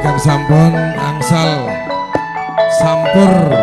Ikan sampun angsal. Sampur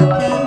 Thank you.